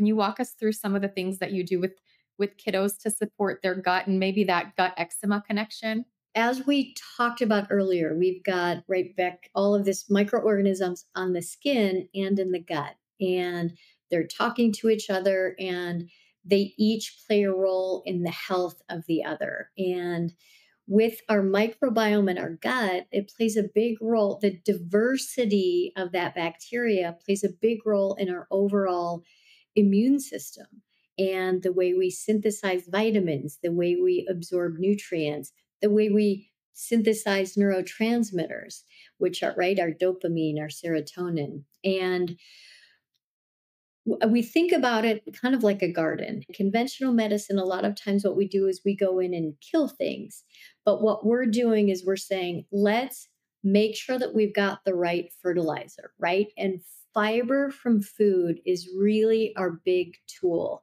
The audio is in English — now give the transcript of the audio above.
Can you walk us through some of the things that you do with with kiddos to support their gut and maybe that gut eczema connection? As we talked about earlier, we've got right back all of this microorganisms on the skin and in the gut. And they're talking to each other and they each play a role in the health of the other. And with our microbiome in our gut, it plays a big role. The diversity of that bacteria plays a big role in our overall immune system and the way we synthesize vitamins, the way we absorb nutrients, the way we synthesize neurotransmitters, which are right, our dopamine, our serotonin. And uh, we think about it kind of like a garden. Conventional medicine, a lot of times what we do is we go in and kill things. But what we're doing is we're saying, let's make sure that we've got the right fertilizer, right? And fiber from food is really our big tool.